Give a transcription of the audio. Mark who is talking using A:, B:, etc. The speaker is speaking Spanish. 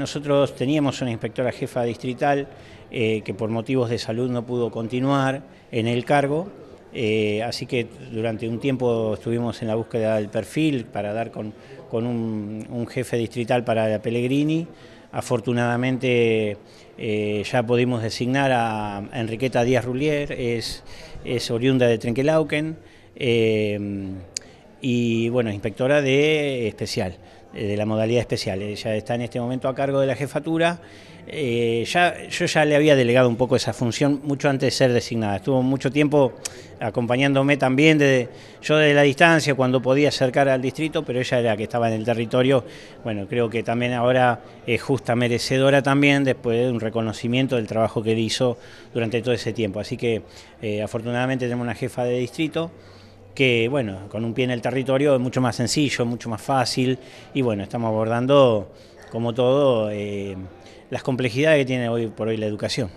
A: Nosotros teníamos una inspectora jefa distrital eh, que por motivos de salud no pudo continuar en el cargo, eh, así que durante un tiempo estuvimos en la búsqueda del perfil para dar con, un, jefe distrital para Pellegrini. Afortunadamente eh, ya pudimos designar a Enriqueta Díaz Rullier, es, es oriunda de Trenquelauquen y bueno, inspectora de especial, de la modalidad especial. Ella está en este momento a cargo de la jefatura. Eh, yo ya le había delegado un poco esa función mucho antes de ser designada. Estuvo mucho tiempo acompañándome también, desde, yo desde la distancia, cuando podía acercar al distrito, pero ella era la que estaba en el territorio. Bueno, creo que también ahora es justa merecedora también después de un reconocimiento del trabajo que hizo durante todo ese tiempo. Así que eh, afortunadamente tenemos una jefa de distrito que bueno, con un pie en el territorio es mucho más sencillo, mucho más fácil y bueno, estamos abordando como todo eh, las complejidades que tiene hoy por hoy la educación.